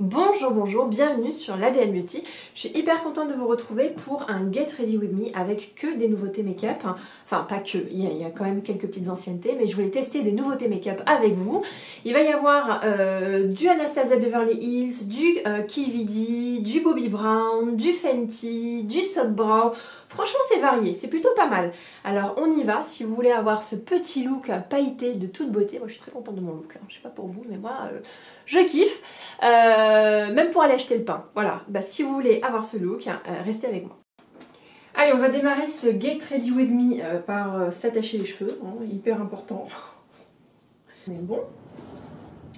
Bonjour, bonjour, bienvenue sur l'ADN Beauty. Je suis hyper contente de vous retrouver pour un Get Ready With Me avec que des nouveautés make-up. Enfin, pas que, il y, a, quand même quelques petites anciennetés, mais je voulais tester des nouveautés make-up avec vous. Il va y avoir euh, du Anastasia Beverly Hills, du euh, KVD, du Bobbi Brown, du Fenty, du Soft Brow. Franchement, c'est varié, c'est plutôt pas mal. Alors, on y va. Si vous voulez avoir ce petit look pailleté de toute beauté, moi je suis très contente de mon look. Hein. Je sais pas pour vous, mais moi, euh, je kiffe. Même pour aller acheter le pain. Voilà, bah, si vous voulez avoir ce look, euh, restez avec moi. Allez, on va démarrer ce Get Ready With Me euh, par s'attacher les cheveux, hein, hyper important. Mais bon,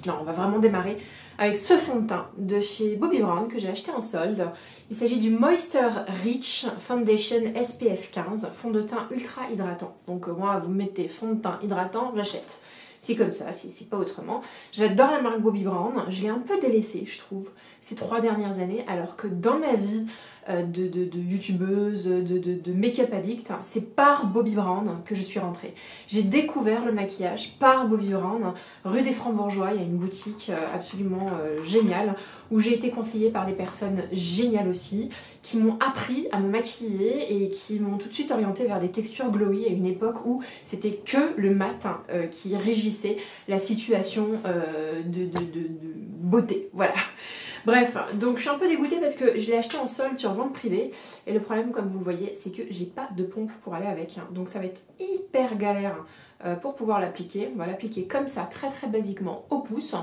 non, on va vraiment démarrer avec ce fond de teint de chez Bobbi Brown que j'ai acheté en solde. Il s'agit du Moisture Rich Foundation SPF 15, fond de teint ultra hydratant. Donc moi, vous mettez fond de teint hydratant, j'achète. C'est comme ça, c'est pas autrement. J'adore la marque Bobbi Brown. Je l'ai un peu délaissée, je trouve, ces trois dernières années, alors que dans ma vie euh, de, youtubeuse, de, de make-up addict, c'est par Bobbi Brown que je suis rentrée. J'ai découvert le maquillage par Bobbi Brown, rue des Francs-Bourgeois. Il y a une boutique euh, absolument euh, géniale où j'ai été conseillée par des personnes géniales aussi, qui m'ont appris à me maquiller et qui m'ont tout de suite orientée vers des textures glowy à une époque où c'était que le matin euh, qui régissait la situation euh, de, beauté. Voilà. Bref, donc je suis un peu dégoûtée parce que je l'ai acheté en solde sur vente privée et le problème, comme vous le voyez, c'est que j'ai pas de pompe pour aller avec. Hein. Donc ça va être hyper galère euh, pour pouvoir l'appliquer. On va l'appliquer comme ça, très très basiquement, au pouce.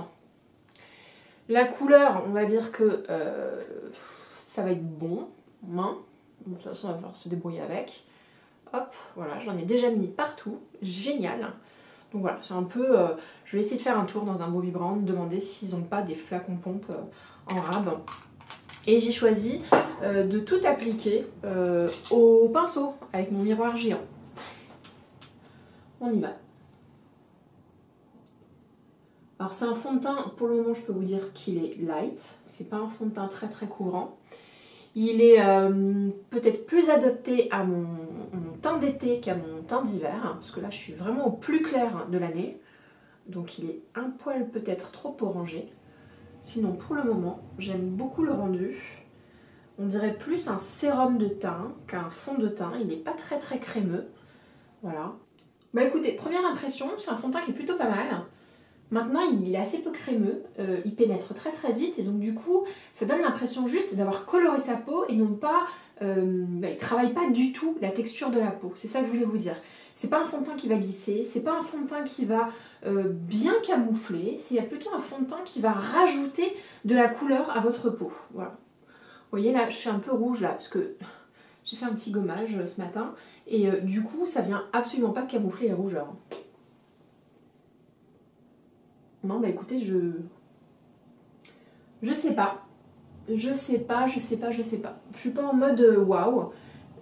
La couleur, on va dire que euh, ça va être bon. Main. De toute façon, on va falloir se débrouiller avec. Hop, voilà, j'en ai déjà mis partout. Génial. Donc voilà, c'est un peu... Euh, je vais essayer de faire un tour dans un Bobbi Brown, demander s'ils n'ont pas des flacons pompes euh, en rab. Et j'ai choisi de tout appliquer au pinceau avec mon miroir géant. On y va. Alors c'est un fond de teint, pour le moment je peux vous dire qu'il est light, c'est pas un fond de teint très très courant. Il est euh, peut-être plus adapté à mon, teint d'été qu'à mon teint d'hiver, hein, parce que là je suis vraiment au plus clair de l'année. Donc il est un poil peut-être trop orangé. Sinon pour le moment, j'aime beaucoup le rendu. On dirait plus un sérum de teint qu'un fond de teint. Il n'est pas très très crémeux. Voilà. Bah écoutez, première impression, c'est un fond de teint qui est plutôt pas mal. Maintenant, il est assez peu crémeux, euh, il pénètre très très vite et donc du coup, ça donne l'impression juste d'avoir coloré sa peau et non pas, euh, bah, il travaille pas du tout la texture de la peau. C'est ça que je voulais vous dire. C'est pas un fond de teint qui va glisser, c'est pas un fond de teint qui va euh, bien camoufler, c'est plutôt un fond de teint qui va rajouter de la couleur à votre peau. Voilà. Vous voyez là, je suis un peu rouge là parce que j'ai fait un petit gommage ce matin et du coup, ça vient absolument pas camoufler les rougeurs. Non, bah écoutez, je. Je sais pas. Je sais pas, je sais pas, je sais pas. Je suis pas en mode euh, waouh.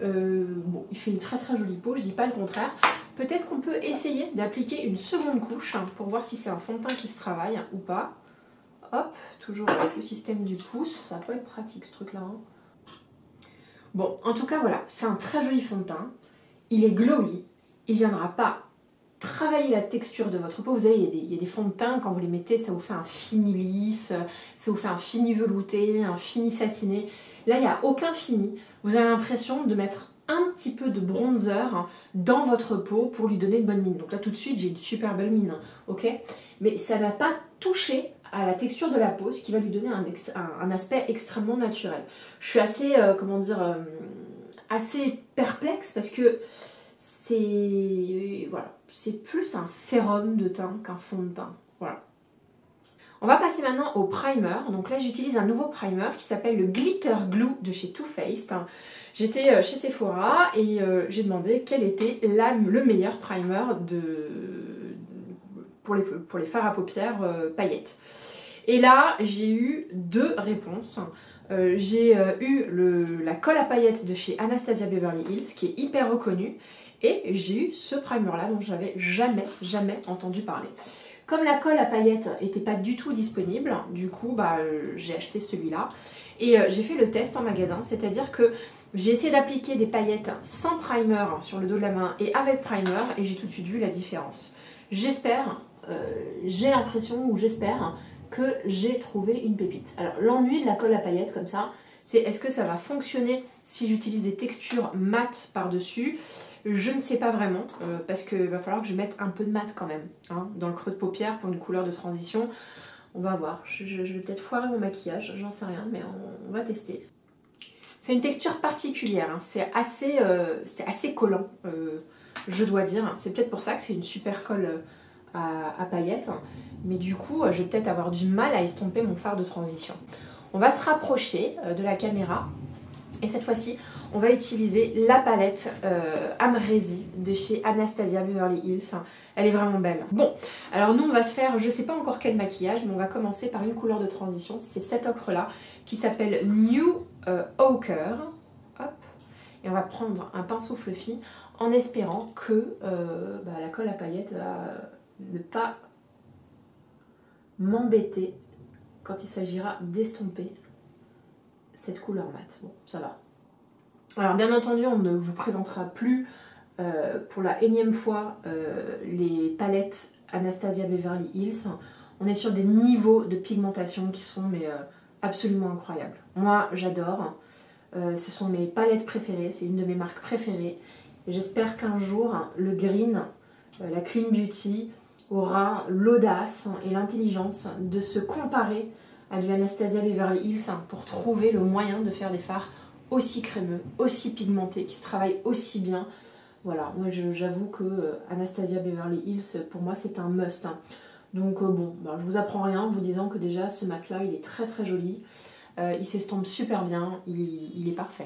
Euh, bon, il fait une très très jolie peau, je dis pas le contraire. Peut-être qu'on peut essayer d'appliquer une seconde couche hein, pour voir si c'est un fond de teint qui se travaille ou pas. Hop, toujours avec le système du pouce, ça peut être pratique ce truc là. Hein. Bon, en tout cas voilà, c'est un très joli fond de teint. Il est glowy, il viendra pas travailler la texture de votre peau. Vous savez, des, fonds de teint, quand vous les mettez, ça vous fait un fini lisse, ça vous fait un fini velouté, un fini satiné. Là, il n'y a aucun fini. Vous avez l'impression de mettre un petit peu de bronzer dans votre peau pour lui donner une bonne mine. Donc là, tout de suite, j'ai une super belle mine, ok? Mais ça n'a pas touché à la texture de la peau, ce qui va lui donner un, aspect extrêmement naturel. Je suis assez, euh, comment dire, euh, assez perplexe parce que c'est voilà, c'est plus un sérum de teint qu'un fond de teint. On va passer maintenant au primer. Donc là, j'utilise un nouveau primer qui s'appelle le Glitter Glue de chez Too Faced. J'étais euh, chez Sephora et euh, j'ai demandé quel était le meilleur primer pour, les, pour fards à paupières euh, paillettes. Et là, j'ai eu deux réponses. j'ai eu la colle à paillettes de chez Anastasia Beverly Hills qui est hyper reconnue et j'ai eu ce primer là dont j'avais jamais, jamais entendu parler. Comme la colle à paillettes n'était pas du tout disponible, du coup bah, euh, j'ai acheté celui-là. Et euh, j'ai fait le test en magasin, c'est-à-dire que j'ai essayé d'appliquer des paillettes sans primer sur le dos de la main et avec primer et j'ai tout de suite vu la différence. J'espère, euh, j'ai l'impression ou j'espère que j'ai trouvé une pépite. Alors l'ennui de la colle à paillettes comme ça, c'est est-ce que ça va fonctionner si j'utilise des textures mates par-dessus? Je ne sais pas vraiment, euh, parce qu'il va falloir que je mette un peu de mat quand même, hein, dans le creux de paupière pour une couleur de transition. On va voir, je, vais peut-être foirer mon maquillage, j'en sais rien, mais on, va tester. C'est une texture particulière, hein. c'est assez, euh, assez collant, euh, je dois dire. C'est peut-être pour ça que c'est une super colle à, à, paillettes, mais du coup, je vais peut-être avoir du mal à estomper mon fard de transition. On va se rapprocher euh, de la caméra et cette fois-ci, on va utiliser la palette euh, de chez Anastasia Beverly Hills. Elle est vraiment belle. Bon, alors nous on va se faire, je sais pas encore quel maquillage, mais on va commencer par une couleur de transition. C'est cette ocre-là qui s'appelle New euh. Et on va prendre un pinceau fluffy en espérant que bah, la colle à paillettes va ne pas m'embêter quand il s'agira d'estomper cette couleur mat. Bon, ça va. Alors bien entendu, on ne vous présentera plus euh, pour la énième fois euh, les palettes Anastasia Beverly Hills. On est sur des niveaux de pigmentation qui sont euh, absolument incroyables. Moi, j'adore. ce sont mes palettes préférées, c'est une de mes marques préférées. J'espère qu'un jour, le green, la clean beauty, aura l'audace et l'intelligence de se comparer à du Anastasia Beverly Hills pour trouver le moyen de faire des fards aussi crémeux, aussi pigmentés, qui se travaillent aussi bien. Voilà, moi j'avoue que euh, Anastasia Beverly Hills, pour moi c'est un must. Hein. Donc euh, bon, ben, je vous apprends rien en vous disant que déjà ce mat là il est très très joli. Euh, il s'estompe super bien, il, il, est parfait.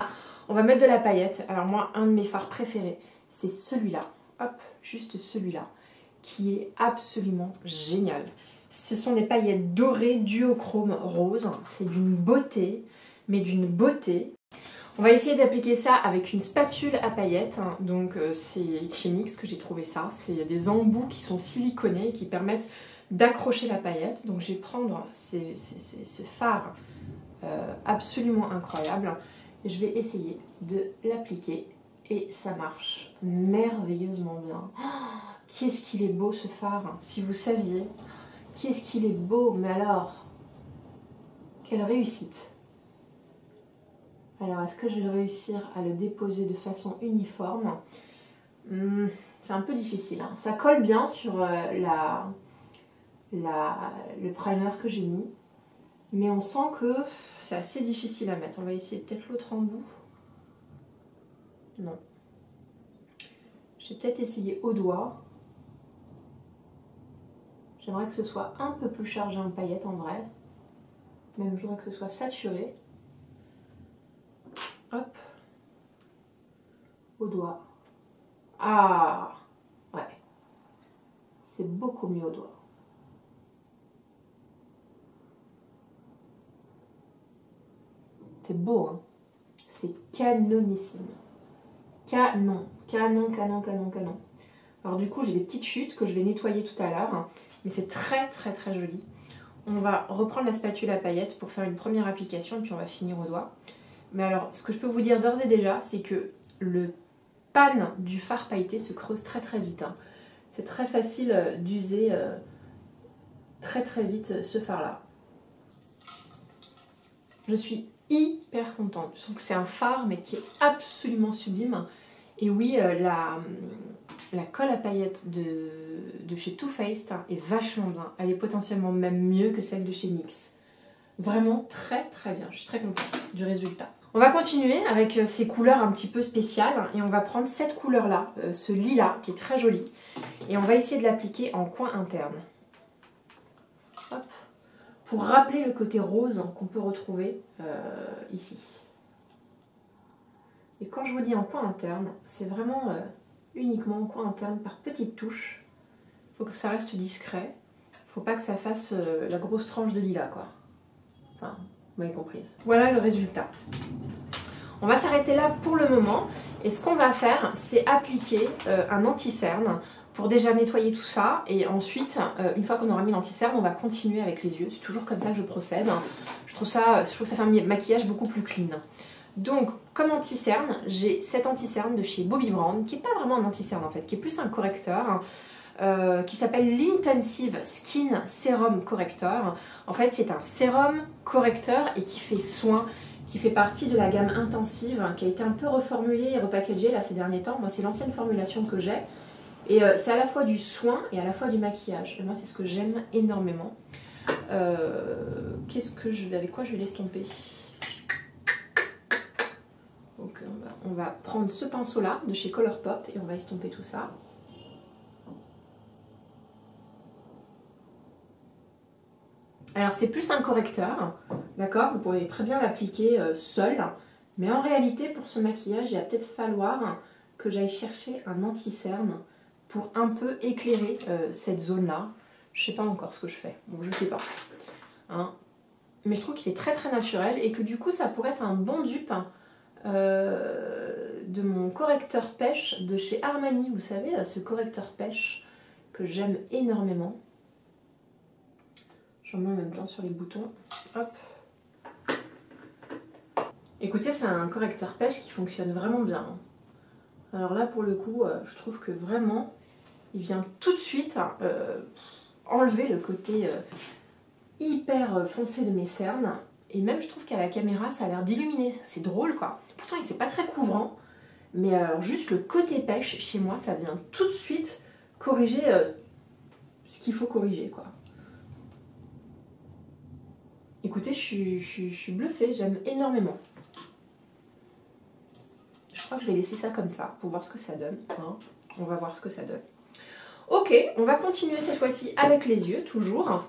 On va mettre de la paillette. Alors moi, un de mes fards préférés, c'est celui-là. Hop, juste celui-là qui est absolument génial. Ce sont des paillettes dorées duochrome rose. C'est d'une beauté, mais d'une beauté. On va essayer d'appliquer ça avec une spatule à paillettes. Donc euh, c'est chez NYX que j'ai trouvé ça. C'est des embouts qui sont siliconés et qui permettent d'accrocher la paillette. Donc je vais prendre ce phare euh, absolument incroyable. Je vais essayer de l'appliquer. Et ça marche merveilleusement bien. Oh Qu'est-ce qu'il est beau ce phare, si vous saviez. Qu'est-ce qu'il est beau, mais alors, quelle réussite. Alors, est-ce que je vais réussir à le déposer de façon uniforme? Hmm, C'est un peu difficile. Hein. Ça colle bien sur euh, le primer que j'ai mis. Mais on sent que c'est assez difficile à mettre. On va essayer peut-être l'autre embout. Non. Je vais peut-être essayer au doigt. J'aimerais que ce soit un peu plus chargé en paillettes en vrai. Même je voudrais que ce soit saturé. Hop. Au doigt. Ah Ouais. C'est beaucoup mieux au doigt. C'est beau, hein C'est canonissime. Canon. Canon, canon, canon, canon. Alors du coup, j'ai des petites chutes que je vais nettoyer tout à l'heure mais c'est très très très joli. On va reprendre la spatule à paillettes pour faire une première application et puis on va finir au doigt. Mais alors, ce que je peux vous dire d'ores et déjà, c'est que le pan du fard pailleté se creuse très très vite. Hein. C'est très facile euh, d'user euh, très très vite euh, ce fard là. Je suis hyper contente. Je trouve que c'est un fard mais qui est absolument sublime. Et oui, la, la colle à paillettes de, chez Too Faced est vachement bien. Elle est potentiellement même mieux que celle de chez NYX. Vraiment très très bien. Je suis très contente du résultat. On va continuer avec euh, ces couleurs un petit peu spéciales et on va prendre cette couleur là, euh, ce lilas qui est très joli et on va essayer de l'appliquer en coin interne. Hop. Pour rappeler le côté rose qu'on peut retrouver euh, ici. Et quand je vous dis en coin interne, c'est vraiment uniquement au coin interne par petites touches. Il faut que ça reste discret. Il faut pas que ça fasse euh, la grosse tranche de lilas, quoi. Enfin, vous m'avez comprise. Voilà le résultat. On va s'arrêter là pour le moment. Et ce qu'on va faire, c'est appliquer euh, un anti-cerne pour déjà nettoyer tout ça. Et ensuite, euh, une fois qu'on aura mis l'anti-cerne, on va continuer avec les yeux. C'est toujours comme ça que je procède. Je trouve ça, je trouve ça fait un maquillage beaucoup plus clean. Donc, comme anti-cerne, j'ai cet anti-cerne de chez Bobbi Brown, qui n'est pas vraiment un anti-cerne en fait, qui est plus un correcteur. euh, qui s'appelle l'Intensive Skin Serum Corrector. En fait, c'est un sérum correcteur et qui fait soin, qui fait partie de la gamme intensive, qui a été un peu reformulée et repackagée là ces derniers temps. Moi, c'est l'ancienne formulation que j'ai. Et euh, c'est à la fois du soin et à la fois du maquillage. Et moi, c'est ce que j'aime énormément. Euh, qu'est-ce que je vais, avec quoi je vais l'estomper Donc, on va prendre ce pinceau là de chez Colourpop et on va estomper tout ça. Alors c'est plus un correcteur, d'accord? Vous pourriez très bien l'appliquer euh, seul, mais en réalité pour ce maquillage, il va peut-être falloir que j'aille chercher un anti-cerne pour un peu éclairer euh, cette zone-là. Je sais pas encore ce que je fais, donc je sais pas. Hein. Mais je trouve qu'il est très très naturel et que du coup ça pourrait être un bon dupe de mon correcteur pêche de chez Armani. Vous savez, ce correcteur pêche que j'aime énormément. J'en mets en même temps sur les boutons. Hop. Écoutez, c'est un correcteur pêche qui fonctionne vraiment bien. Alors là, pour le coup, euh, je trouve que vraiment, il vient tout de suite euh, enlever le côté euh, hyper foncé de mes cernes. Et même, je trouve qu'à la caméra, ça a l'air d'illuminer. C'est drôle, quoi. Pourtant, c'est pas très couvrant. Mais alors, juste le côté pêche, chez moi, ça vient tout de suite corriger ce qu'il faut corriger, quoi. Écoutez, je suis, bluffée, j'aime énormément. Je crois que je vais laisser ça comme ça pour voir ce que ça donne. Hein. On va voir ce que ça donne. Ok, on va continuer cette fois-ci avec les yeux, toujours.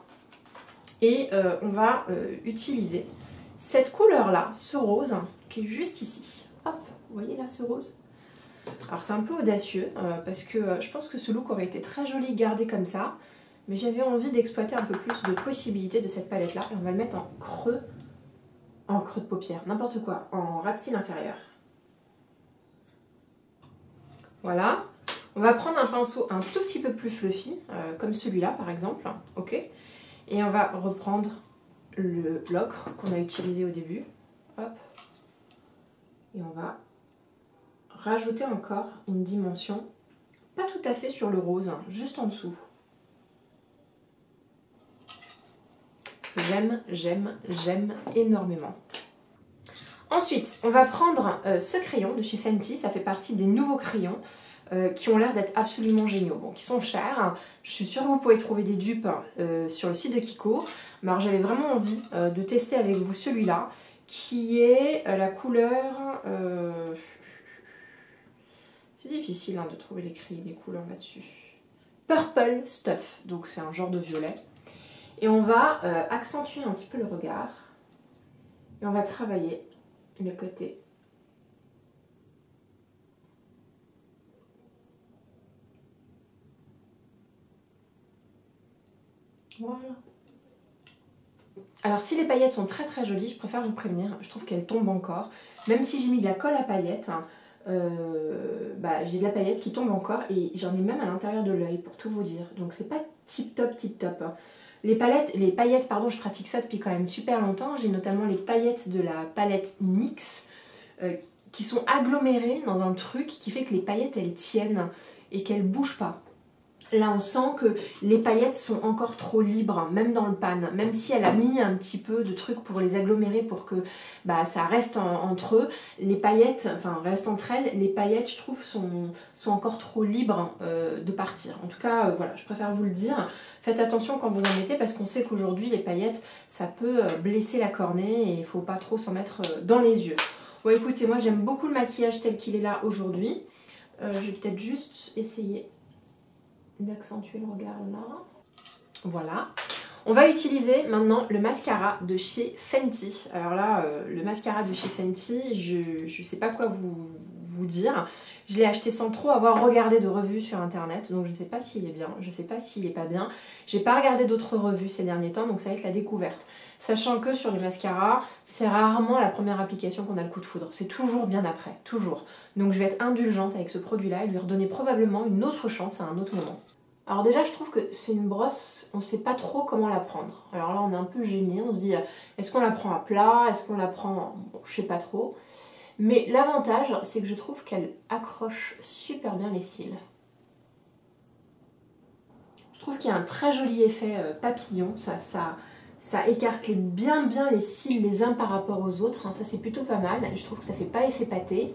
Et euh, on va euh, utiliser cette couleur-là, ce rose, qui est juste ici. Hop, vous voyez là ce rose? Alors c'est un peu audacieux, euh, parce que je pense que ce look aurait été très joli gardé comme ça. Mais j'avais envie d'exploiter un peu plus de possibilités de cette palette là. Et on va le mettre en creux, en creux de paupière, n'importe quoi, en ras de. Voilà. On va prendre un pinceau un tout petit peu plus fluffy, comme celui-là par exemple. Ok? Et on va reprendre l'ocre qu'on a utilisé au début. Et on va rajouter encore une dimension, pas tout à fait sur le rose, hein, juste en dessous. J'aime, j'aime, j'aime énormément. Ensuite, on va prendre euh, ce crayon de chez Fenty. Ça fait partie des nouveaux crayons euh, qui ont l'air d'être absolument géniaux. Bon, qui sont chers. Je suis sûre que vous pouvez trouver des dupes euh, sur le site de Kiko. Mais alors, j'avais vraiment envie de tester avec vous celui-là, qui est la couleur... C'est difficile hein, de trouver les, les couleurs là-dessus. Purple Stuff, donc c'est un genre de violet. Et on va euh, accentuer un petit peu le regard. Et on va travailler le côté. Voilà. Alors si les paillettes sont très très jolies, je préfère vous prévenir, je trouve qu'elles tombent encore. Même si j'ai mis de la colle à paillettes, hein, euh, bah, j'ai de la paillette qui tombe encore et j'en ai même à l'intérieur de l'œil pour tout vous dire. Donc c'est pas tip top tip top. Hein. Les, les paillettes, pardon, je pratique ça depuis quand même super longtemps. J'ai notamment les paillettes de la palette NYX euh, qui sont agglomérées dans un truc qui fait que les paillettes elles tiennent et qu'elles bougent pas. Là, on sent que les paillettes sont encore trop libres, même dans le pan. Même si elle a mis un petit peu de trucs pour les agglomérer pour que bah, ça reste entre eux, les paillettes, enfin, restent entre elles. Les paillettes, je trouve, sont, encore trop libres euh, de partir. En tout cas, euh, voilà, je préfère vous le dire. Faites attention quand vous en mettez parce qu'on sait qu'aujourd'hui, les paillettes, ça peut euh, blesser la cornée et il faut pas trop s'en mettre dans les yeux. Bon, écoutez, moi, j'aime beaucoup le maquillage tel qu'il est là aujourd'hui. je vais peut-être juste essayer d'accentuer le regard là. Voilà. On va utiliser maintenant le mascara de chez Fenty. Alors là, euh, le mascara de chez Fenty, je ne sais pas quoi vous, vous dire. Je l'ai acheté sans trop avoir regardé de revues sur internet, donc je ne sais pas s'il est bien, je ne sais pas s'il est pas bien. J'ai pas regardé d'autres revues ces derniers temps, donc ça va être la découverte. Sachant que sur les mascaras, c'est rarement la première application qu'on a le coup de foudre. C'est toujours bien après, toujours. Donc je vais être indulgente avec ce produit-là et lui redonner probablement une autre chance à un autre moment. Alors déjà, je trouve que c'est une brosse, on ne sait pas trop comment la prendre. Alors là, on est un peu gêné, on se dit, est-ce qu'on la prend à plat Est-ce qu'on la prend... Bon, je sais pas trop. Mais l'avantage, c'est que je trouve qu'elle accroche super bien les cils. trouve qu'il y a un très joli effet euh, papillon. Ça, ça, ça écarte bien bien les cils les uns par rapport aux autres. Hein. Ça c'est plutôt pas mal. Je trouve que ça fait pas effet pâté.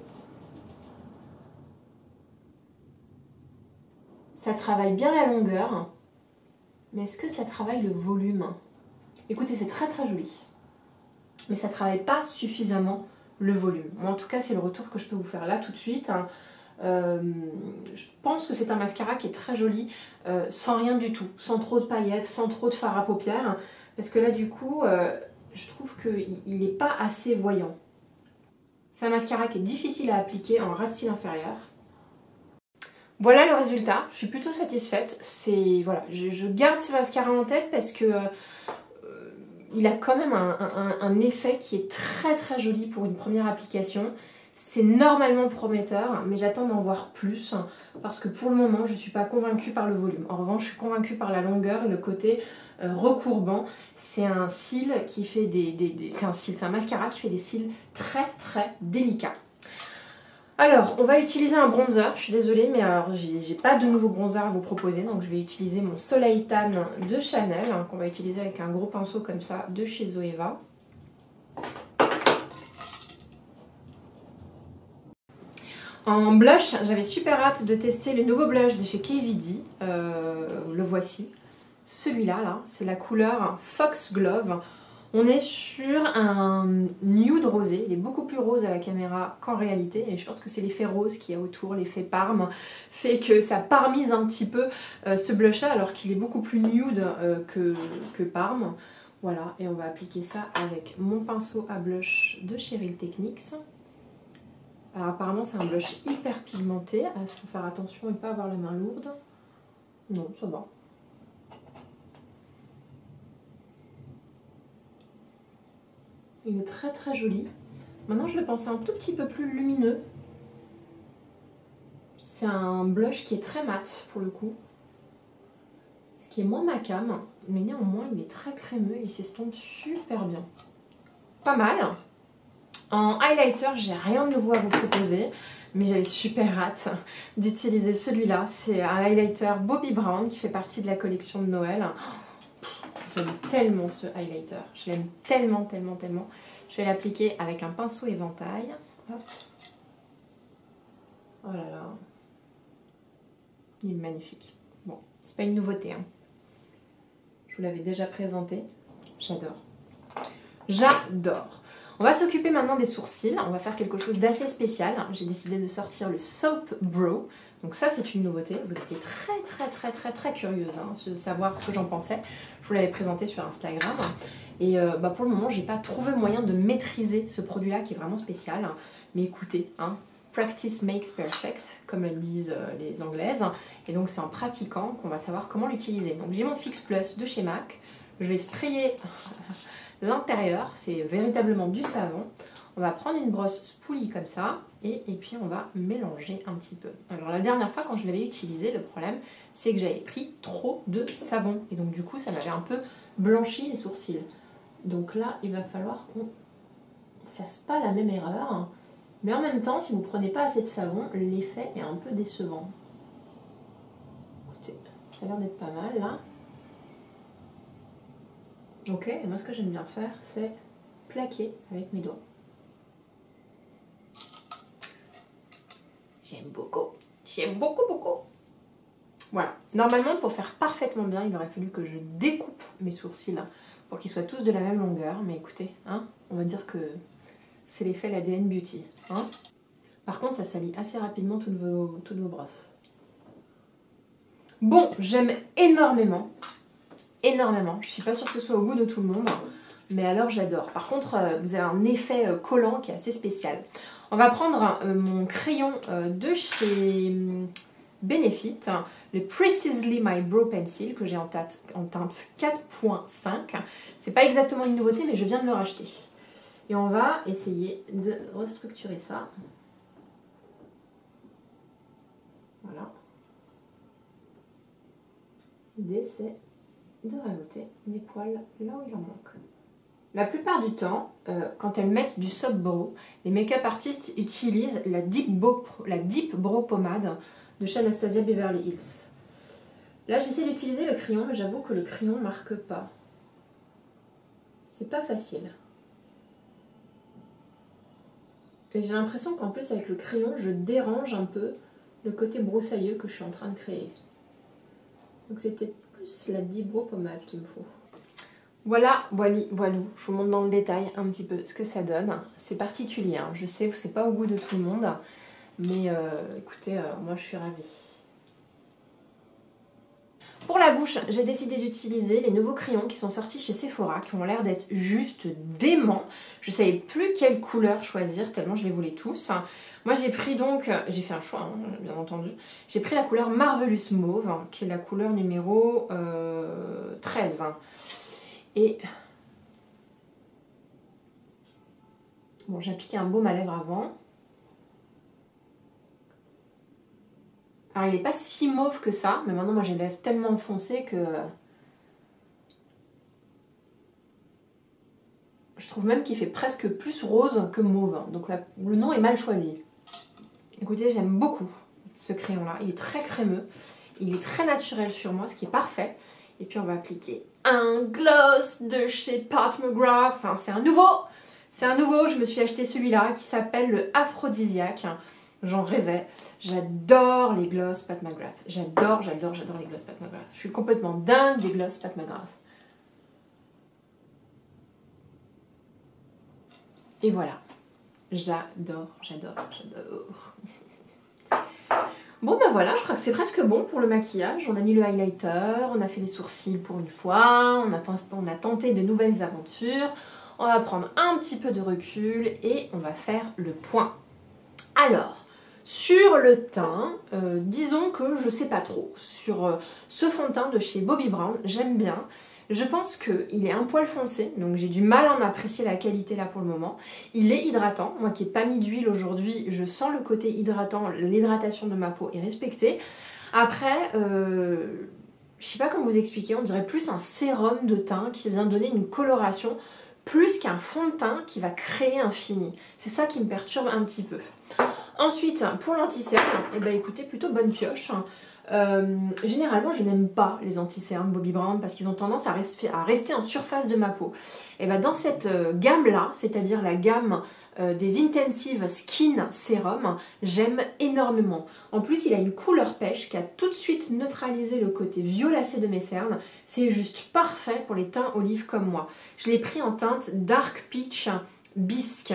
Ça travaille bien la longueur. Mais est-ce que ça travaille le volume? Écoutez, c'est très très joli. Mais ça travaille pas suffisamment le volume. Moi, en tout cas, c'est le retour que je peux vous faire là tout de suite. Hein. Euh, je pense que c'est un mascara qui est très joli, euh, sans rien du tout, sans trop de paillettes, sans trop de fard à paupières. Parce que là, du coup, euh, je trouve qu'il n'est pas assez voyant. C'est un mascara qui est difficile à appliquer en ras de cils inférieur. Voilà le résultat, je suis plutôt satisfaite. C'est voilà, je, garde ce mascara en tête parce que il a quand même un, effet qui est très très joli pour une première application. C'est normalement prometteur, mais j'attends d'en voir plus parce que pour le moment, je ne suis pas convaincue par le volume. En revanche, je suis convaincue par la longueur et le côté euh, recourbant. C'est un cil qui fait un c'est un mascara qui fait des cils très très délicats. Alors, on va utiliser un bronzer. Je suis désolée, mais j'ai pas de nouveau bronzer à vous proposer. Donc, je vais utiliser mon Soleil Tan de Chanel, hein, qu'on va utiliser avec un gros pinceau comme ça de chez Zoeva. En blush, j'avais super hâte de tester le nouveau blush de chez KVD. Euh, le voici. Celui-là, là, c'est la couleur Fox Glove. On est sur un nude rosé, il est beaucoup plus rose à la caméra qu'en réalité et je pense que c'est l'effet rose qui est autour, l'effet parme, fait que ça parmise un petit peu euh, ce blush là alors qu'il est beaucoup plus nude euh, que, que parme. Voilà, et on va appliquer ça avec mon pinceau à blush de Cheryl Techniques. Alors apparemment c'est un blush hyper pigmenté, il faut faire attention et pas avoir la main lourde. Non, ça va. Il est très très joli. Maintenant, je le pensais un tout petit peu plus lumineux. C'est un blush qui est très mat pour le coup. Ce qui est moins ma cam, mais néanmoins, il est très crémeux et il s'estompe super bien. Pas mal. En highlighter, j'ai rien de nouveau à vous proposer, mais j'avais super hâte d'utiliser celui-là. C'est un highlighter Bobby Brown qui fait partie de la collection de Noël. J'aime tellement ce highlighter. Je l'aime tellement, tellement, tellement. Je vais l'appliquer avec un pinceau éventail. Oh là là. Il est magnifique. Bon, c'est pas une nouveauté. Hein. Je vous l'avais déjà présenté. J'adore. J'adore. On va s'occuper maintenant des sourcils. On va faire quelque chose d'assez spécial. J'ai décidé de sortir le Soap Brow. Donc ça, c'est une nouveauté. Vous étiez très, très, très, très, très curieuse hein, de savoir ce que j'en pensais. Je vous l'avais présenté sur Instagram. Et euh, bah, pour le moment, j'ai pas trouvé moyen de maîtriser ce produit-là qui est vraiment spécial. Mais écoutez, hein, practice makes perfect, comme le disent euh, les anglaises. Et donc c'est en pratiquant qu'on va savoir comment l'utiliser. Donc j'ai mon Fix Plus de chez MAC. Je vais sprayer l'intérieur, c'est véritablement du savon. On va prendre une brosse spoolie comme ça et, puis on va mélanger un petit peu. Alors la dernière fois quand je l'avais utilisé, le problème c'est que j'avais pris trop de savon et donc du coup ça m'avait un peu blanchi les sourcils. Donc là il va falloir qu'on fasse pas la même erreur. Mais en même temps, si vous ne prenez pas assez de savon, l'effet est un peu décevant. Écoutez, ça a l'air d'être pas mal là. Ok, et moi ce que j'aime bien faire, c'est plaquer avec mes doigts. J'aime beaucoup. J'aime beaucoup, beaucoup. Voilà. Normalement, pour faire parfaitement bien, il aurait fallu que je découpe mes sourcils pour qu'ils soient tous de la même longueur. Mais écoutez, hein, on va dire que c'est l'effet l'ADN Beauty. Hein. Par contre, ça salit assez rapidement toutes vos, toutes vos brosses. Bon, j'aime énormément énormément. Je suis pas sûre que ce soit au goût de tout le monde, mais alors j'adore. Par contre, euh, vous avez un effet euh, collant qui est assez spécial. On va prendre euh, mon crayon de chez hum, Benefit, le Precisely My Brow Pencil que j'ai en, en teinte 4.5. C'est pas exactement une nouveauté, mais je viens de le racheter. Et on va essayer de restructurer ça. Voilà. L'idée c'est de rajouter des poils là où il en manque. La plupart du temps, euh, quand elles mettent du soft brow, les make-up artistes utilisent la Deep, Brow, la Brow Pomade de chez Anastasia Beverly Hills. Là, j'essaie d'utiliser le crayon, mais j'avoue que le crayon marque pas. C'est pas facile. Et j'ai l'impression qu'en plus, avec le crayon, je dérange un peu le côté broussailleux que je suis en train de créer. Donc c'était plus la Dibro pommade qu'il me faut. Voilà, voilà, voilà, je vous montre dans le détail un petit peu ce que ça donne. C'est particulier, hein. je sais que c'est pas au goût de tout le monde, mais euh, écoutez, euh, moi je suis ravie. La bouche, j'ai décidé d'utiliser les nouveaux crayons qui sont sortis chez Sephora, qui ont l'air d'être juste déments. Je savais plus quelle couleur choisir, tellement je les voulais tous. Moi j'ai pris donc, j'ai fait un choix hein, bien entendu, j'ai pris la couleur Marvelous Mauve, hein, qui est la couleur numéro 13. Euh, Et bon, j'ai appliqué un baume à lèvres avant. Alors il n'est pas si mauve que ça, mais maintenant moi j'ai les lèvres tellement foncées que... Je trouve même qu'il fait presque plus rose que mauve. Donc le nom est mal choisi. Écoutez, j'aime beaucoup ce crayon-là. Il est très crémeux. Il est très naturel sur moi, ce qui est parfait. Et puis on va appliquer un gloss de chez Pat McGrath. Enfin, c'est un nouveau C'est un nouveau, je me suis acheté celui-là qui s'appelle le Aphrodisiaque. J'en rêvais. J'adore les gloss Pat McGrath. J'adore, j'adore, j'adore les gloss Pat McGrath. Je suis complètement dingue des gloss Pat McGrath. Et voilà. J'adore, j'adore, j'adore. Bon ben voilà, je crois que c'est presque bon pour le maquillage. On a mis le highlighter, on a fait les sourcils pour une fois, on a, on a tenté de nouvelles aventures. On va prendre un petit peu de recul et on va faire le point. Alors, sur le teint, euh, disons que je sais pas trop. Sur euh, ce fond de teint de chez Bobbi Brown, j'aime bien. Je pense qu'il est un poil foncé, donc j'ai du mal à en apprécier la qualité là pour le moment. Il est hydratant, moi qui n'ai pas mis d'huile aujourd'hui, je sens le côté hydratant, l'hydratation de ma peau est respectée. Après, euh, je sais pas comment vous expliquer, on dirait plus un sérum de teint qui vient donner une coloration plus qu'un fond de teint qui va créer un fini. C'est ça qui me perturbe un petit peu. Ensuite, pour l'anti-cerne, eh ben, écoutez, plutôt bonne pioche. Euh, généralement, je n'aime pas les anti-cernes Bobbi Brown parce qu'ils ont tendance à rester, en surface de ma peau. Et ben dans cette euh, gamme-là, c'est-à-dire la gamme euh, des Intensive Skin Serum, j'aime énormément. En plus, il a une couleur pêche qui a tout de suite neutralisé le côté violacé de mes cernes. C'est juste parfait pour les teints olives comme moi. Je l'ai pris en teinte Dark Peach Bisque.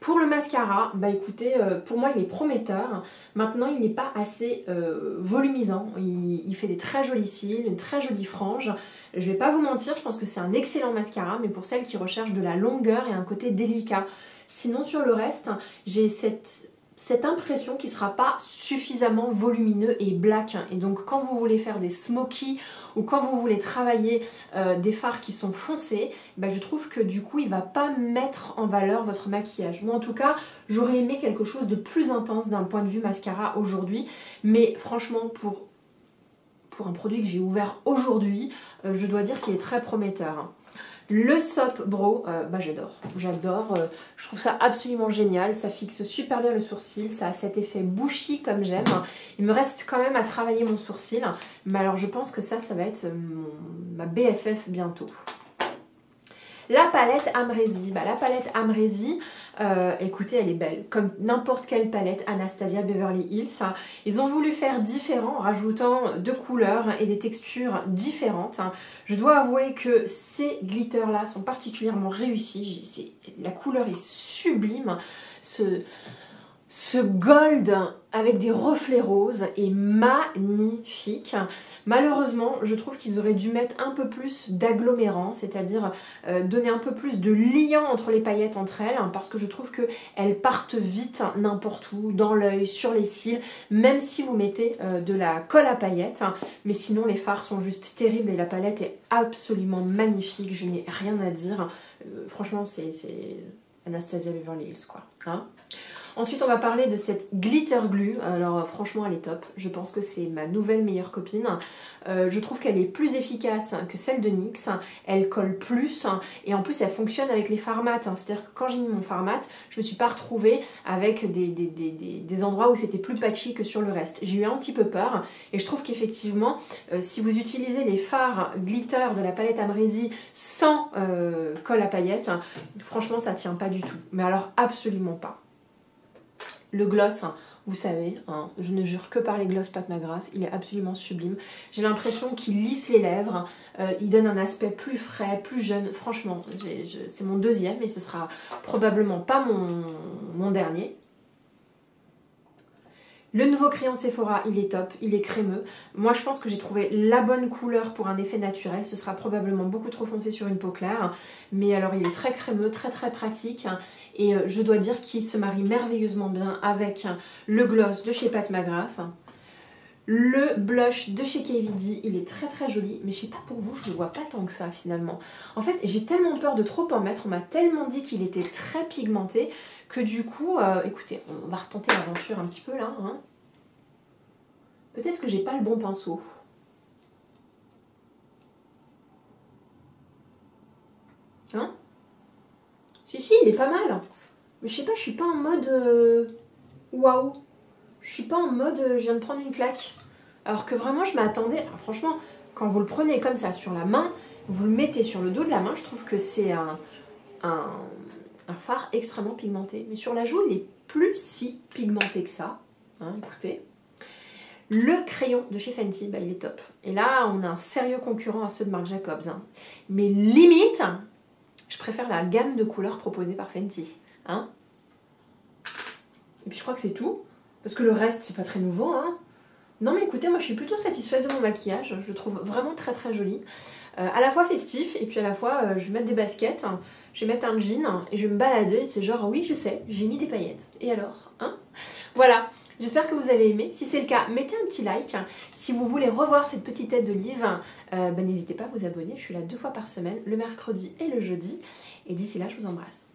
Pour le mascara, bah écoutez, euh, pour moi il est prometteur. Maintenant il n'est pas assez euh, volumisant. Il, fait des très jolis cils, une très jolie frange. Je vais pas vous mentir, je pense que c'est un excellent mascara, mais pour celles qui recherchent de la longueur et un côté délicat. Sinon sur le reste, j'ai cette cette impression qui sera pas suffisamment volumineux et black. Et donc quand vous voulez faire des smoky ou quand vous voulez travailler euh, des fards qui sont foncés, bah, je trouve que du coup il va pas mettre en valeur votre maquillage. Moi en tout cas j'aurais aimé quelque chose de plus intense d'un point de vue mascara aujourd'hui. Mais franchement pour, un produit que j'ai ouvert aujourd'hui, euh, je dois dire qu'il est très prometteur. Le Sop Bro, euh, bah j'adore, j'adore, euh, je trouve ça absolument génial, ça fixe super bien le sourcil, ça a cet effet bushy comme j'aime. Il me reste quand même à travailler mon sourcil, mais alors je pense que ça, ça va être ma BFF bientôt. La palette Amrezi. Bah, la palette Amrezi, euh, écoutez, elle est belle. Comme n'importe quelle palette Anastasia Beverly Hills. Ils ont voulu faire différent en rajoutant deux couleurs et des textures différentes. Je dois avouer que ces glitters-là sont particulièrement réussis. La couleur est sublime. Ce ce gold avec des reflets roses est magnifique. Malheureusement, je trouve qu'ils auraient dû mettre un peu plus d'agglomérant, c'est-à-dire euh, donner un peu plus de liant entre les paillettes entre elles, hein, parce que je trouve qu'elles partent vite n'importe où, dans l'œil, sur les cils, même si vous mettez euh, de la colle à paillettes. mais sinon, les fards sont juste terribles et la palette est absolument magnifique, je n'ai rien à dire. Euh, franchement, c'est Anastasia Beverly Hills, quoi. Hein Ensuite, on va parler de cette glitter glue. Alors, euh, franchement, elle est top. Je pense que c'est ma nouvelle meilleure copine. Euh, je trouve qu'elle est plus efficace que celle de NYX. Elle colle plus et en plus, elle fonctionne avec les formats. C'est-à-dire que quand j'ai mis mon format, je me suis pas retrouvée avec des, endroits où c'était plus patchy que sur le reste. J'ai eu un petit peu peur et je trouve qu'effectivement, euh, si vous utilisez les fards glitter de la palette Amrezy sans colle à paillettes, franchement, ça tient pas du tout. Mais alors, absolument pas. Le gloss, hein, vous savez, hein, je ne jure que par les gloss Pat McGrath, il est absolument sublime. J'ai l'impression qu'il lisse les lèvres, euh, il donne un aspect plus frais, plus jeune. Franchement, c'est mon deuxième et ce sera probablement pas mon dernier. Le nouveau crayon Sephora, il est top, il est crémeux. Moi, je pense que j'ai trouvé la bonne couleur pour un effet naturel. Ce sera probablement beaucoup trop foncé sur une peau claire. Mais alors, il est très crémeux, très très pratique. Et euh, je dois dire qu'il se marie merveilleusement bien avec le gloss de chez Pat McGrath. Le blush de chez KVD, il est très très joli, mais je sais pas pour vous, je le vois pas tant que ça finalement. En fait, j'ai tellement peur de trop en mettre, on m'a tellement dit qu'il était très pigmenté, que du coup, euh, écoutez, on va retenter l'aventure un petit peu là. Hein. Peut-être que j'ai pas le bon pinceau. Hein? Si, si, il est pas mal. Mais je sais pas, je suis pas en mode... Euh, waouh Je suis pas en mode euh, je viens de prendre une claque. Alors que vraiment, je m'attendais... Enfin, franchement, quand vous le prenez comme ça sur la main, vous le mettez sur le dos de la main, je trouve que c'est un, un, phare extrêmement pigmenté. Mais sur la joue, il est plus si pigmenté que ça. Hein, écoutez. Le crayon de chez Fenty, bah, il est top. Et là, on a un sérieux concurrent à ceux de Marc Jacobs. Hein. Mais limite, je préfère la gamme de couleurs proposée par Fenty. Hein. Et puis je crois que c'est tout. Parce que le reste, c'est pas très nouveau. Hein. Non mais écoutez, moi je suis plutôt satisfaite de mon maquillage. Je le trouve vraiment très très joli. Euh, à la fois festif et puis à la fois euh, je vais mettre des baskets, je vais mettre un jean et je vais me balader. C'est genre oui je sais, j'ai mis des paillettes. Et alors hein? Voilà. J'espère que vous avez aimé. Si c'est le cas, mettez un petit like. Si vous voulez revoir cette petite tête de livre, euh, ben, n'hésitez pas à vous abonner. Je suis là deux fois par semaine, le mercredi et le jeudi. Et d'ici là, je vous embrasse.